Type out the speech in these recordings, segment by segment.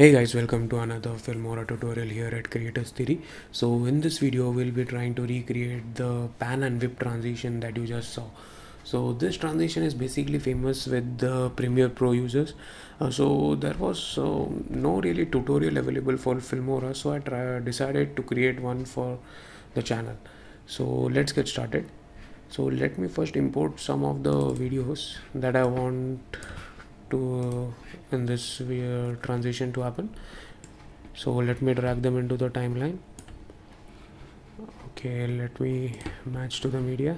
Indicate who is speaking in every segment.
Speaker 1: Hey guys, welcome to another Filmora tutorial here at Creators Theory. So in this video, we'll be trying to recreate the pan and whip transition that you just saw. So this transition is basically famous with the Premiere Pro users. Uh, so there was uh, no really tutorial available for Filmora, so I decided to create one for the channel. So let's get started. So let me first import some of the videos that I want to uh, in this uh, transition to happen. So let me drag them into the timeline. Okay let me match to the media.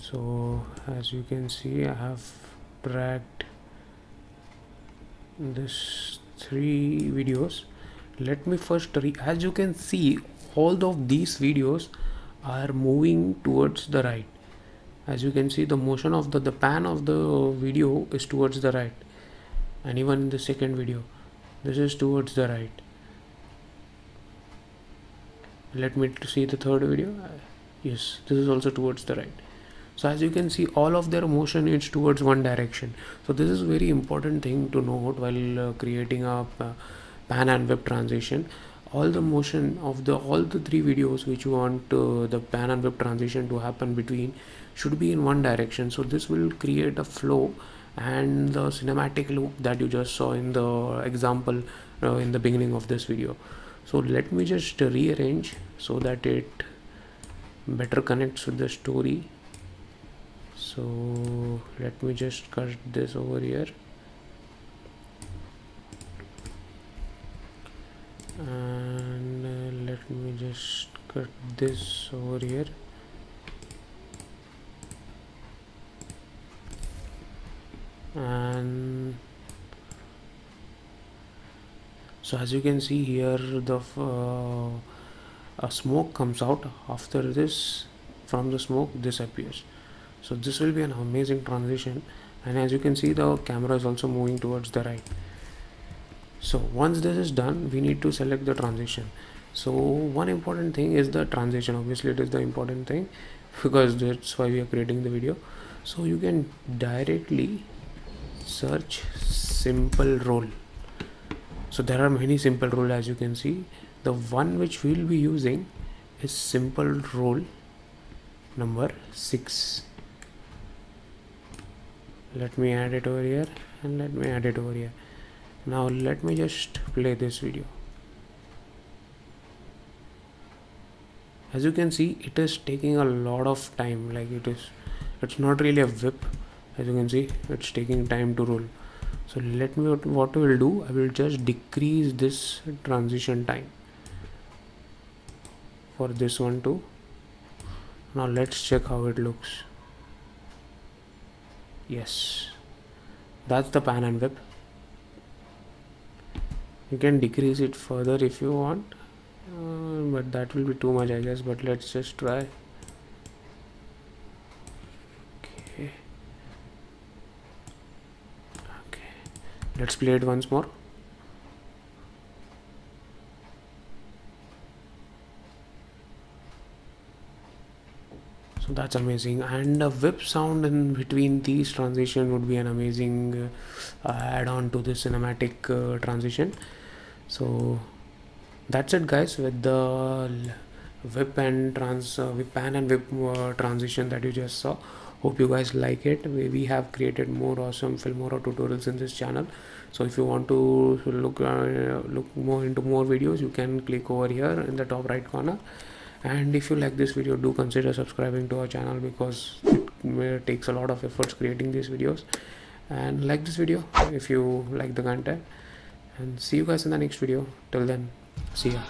Speaker 1: So as you can see I have dragged this three videos. Let me first as you can see all of these videos are moving towards the right as you can see the motion of the the pan of the video is towards the right. And even in the second video this is towards the right. Let me see the third video. Yes this is also towards the right. So as you can see all of their motion is towards one direction. So this is very important thing to note while uh, creating a uh, pan and whip transition all the motion of the all the three videos which you want uh, the pan and whip transition to happen between should be in one direction. So this will create a flow and the cinematic loop that you just saw in the example uh, in the beginning of this video. So let me just rearrange so that it better connects with the story. So let me just cut this over here and uh, let me just cut this over here. And so as you can see here the uh, a smoke comes out after this. From the smoke this appears. So this will be an amazing transition. And as you can see the camera is also moving towards the right. So once this is done we need to select the transition so one important thing is the transition. Obviously it is the important thing because that's why we are creating the video. So you can directly search simple roll so there are many simple roll as you can see. The one which we'll be using is simple roll number 6 let me add it over here and let me add it over here. Now let me just play this video as you can see it is taking a lot of time. Like it is it's not really a whip. As you can see it's taking time to roll. So let me what I will do I will just decrease this transition time for this one too. Now let's check how it looks. Yes. That's the pan and whip. You can decrease it further if you want uh, but that will be too much I guess but let's just try. Okay. Okay. Let's play it once more. So that's amazing. And a whip sound in between these transition would be an amazing uh, add-on to the cinematic uh, transition. So that's it guys with the whip and trans uh, whip pan and whip uh, transition that you just saw. Hope you guys like it. We, we have created more awesome filmora tutorials in this channel. So if you want to look uh, look more into more videos you can click over here in the top right corner. And if you like this video do consider subscribing to our channel because it takes a lot of efforts creating these videos. And like this video if you like the content. And see you guys in the next video. Till then See ya.